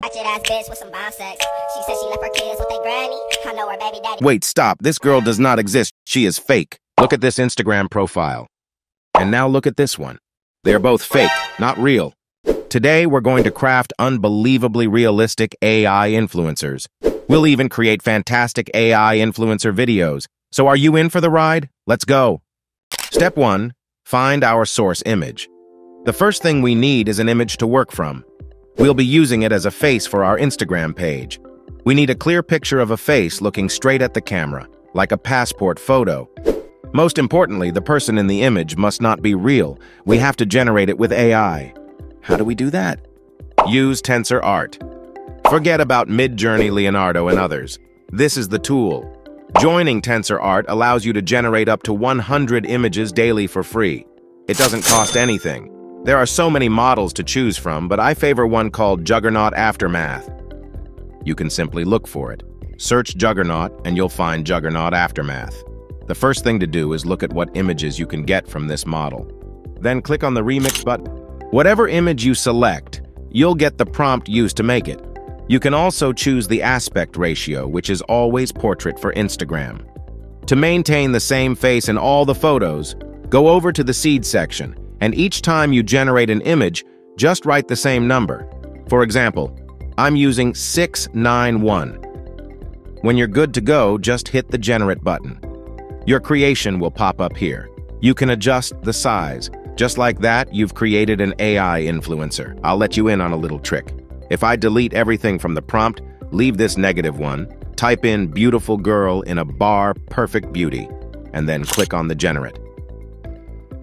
Ass bitch with some. She she left her kids with their granny. I know her baby daddy. Wait, stop. This girl does not exist. She is fake. Look at this Instagram profile. And now look at this one. They are both fake, not real. Today, we're going to craft unbelievably realistic AI influencers. We'll even create fantastic AI influencer videos. So are you in for the ride? Let's go. Step 1. Find our source image. The first thing we need is an image to work from. We'll be using it as a face for our Instagram page. We need a clear picture of a face looking straight at the camera, like a passport photo. Most importantly, the person in the image must not be real. We have to generate it with AI. How do we do that? Use TensorArt. Forget about Midjourney, Leonardo, and others. This is the tool. Joining TensorArt allows you to generate up to 100 images daily for free. It doesn't cost anything. There are so many models to choose from, but I favor one called Juggernaut Aftermath. You can simply look for it. Search Juggernaut and you'll find Juggernaut Aftermath. The first thing to do is look at what images you can get from this model. Then click on the Remix button. Whatever image you select, you'll get the prompt used to make it. You can also choose the aspect ratio, which is always portrait for Instagram. To maintain the same face in all the photos, go over to the seed section and each time you generate an image, just write the same number. For example, I'm using 691. When you're good to go, just hit the Generate button. Your creation will pop up here. You can adjust the size. Just like that, you've created an AI influencer. I'll let you in on a little trick. If I delete everything from the prompt, leave this negative one, type in beautiful girl in a bar perfect beauty, and then click on the generate.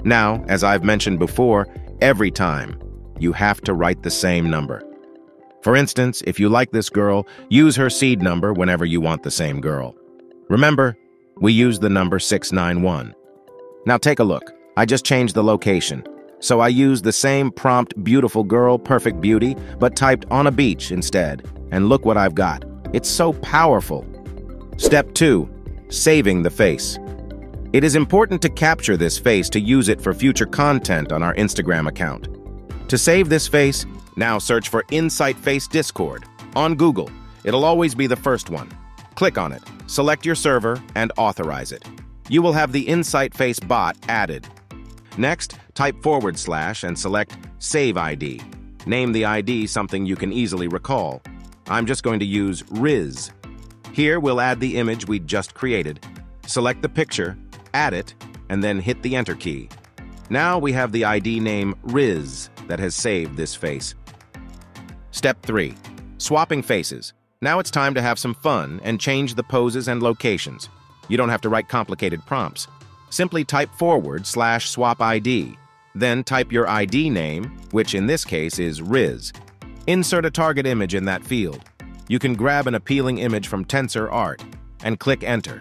Now, as I've mentioned before, every time, you have to write the same number. For instance, if you like this girl, use her seed number whenever you want the same girl. Remember, we use the number 691. Now take a look. I just changed the location. So I used the same prompt beautiful girl, perfect beauty, but typed on a beach instead. And look what I've got. It's so powerful. Step 2. Saving the face. It is important to capture this face to use it for future content on our Instagram account. To save this face, now search for Insight Face Discord on Google. It'll always be the first one. Click on it, select your server, and authorize it. You will have the Insight Face bot added. Next, type forward slash and select Save ID. Name the ID something you can easily recall. I'm just going to use Riz. Here, we'll add the image we just created. Select the picture add it, and then hit the Enter key. Now we have the ID name Riz that has saved this face. Step 3. Swapping faces. Now it's time to have some fun and change the poses and locations. You don't have to write complicated prompts. Simply type forward slash swap ID. Then type your ID name, which in this case is Riz. Insert a target image in that field. You can grab an appealing image from Tensor Art and click Enter.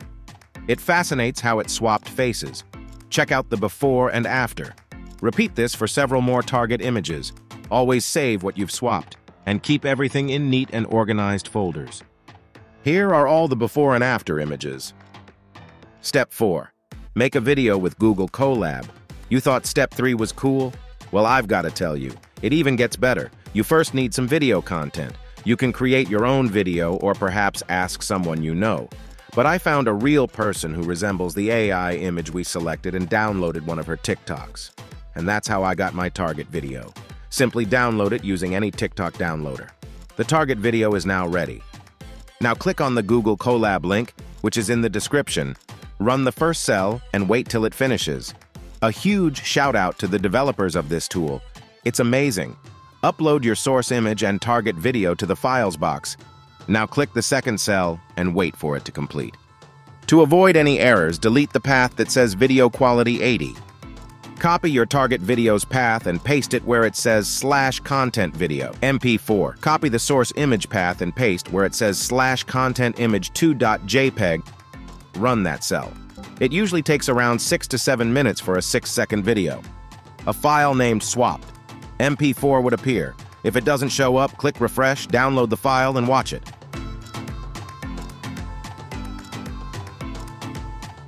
It fascinates how it swapped faces. Check out the before and after. Repeat this for several more target images. Always save what you've swapped, and keep everything in neat and organized folders. Here are all the before and after images. Step 4. Make a video with Google Colab. You thought Step 3 was cool? Well, I've got to tell you, it even gets better. You first need some video content. You can create your own video or perhaps ask someone you know. But I found a real person who resembles the AI image we selected and downloaded one of her TikToks. And that's how I got my target video. Simply download it using any TikTok downloader. The target video is now ready. Now click on the Google Colab link, which is in the description. Run the first cell and wait till it finishes. A huge shout out to the developers of this tool. It's amazing. Upload your source image and target video to the files box now click the second cell and wait for it to complete. To avoid any errors, delete the path that says Video Quality 80. Copy your target video's path and paste it where it says slash content video, MP4. Copy the source image path and paste where it says slash content image 2.jpg. Run that cell. It usually takes around 6 to 7 minutes for a 6 second video. A file named swapped. MP4 would appear. If it doesn't show up, click refresh, download the file, and watch it.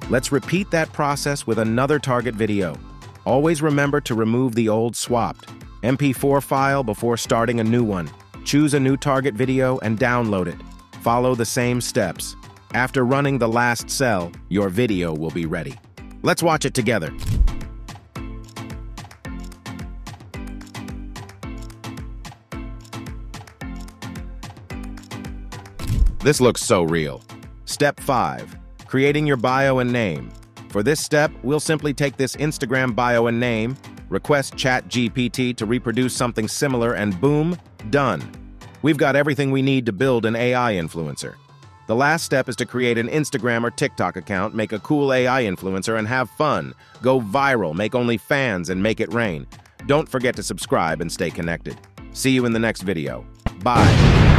Let's repeat that process with another target video. Always remember to remove the old swapped MP4 file before starting a new one. Choose a new target video and download it. Follow the same steps. After running the last cell, your video will be ready. Let's watch it together. This looks so real. Step 5. Creating your bio and name. For this step, we'll simply take this Instagram bio and name, request ChatGPT to reproduce something similar, and boom, done. We've got everything we need to build an AI influencer. The last step is to create an Instagram or TikTok account, make a cool AI influencer, and have fun. Go viral, make only fans, and make it rain. Don't forget to subscribe and stay connected. See you in the next video. Bye.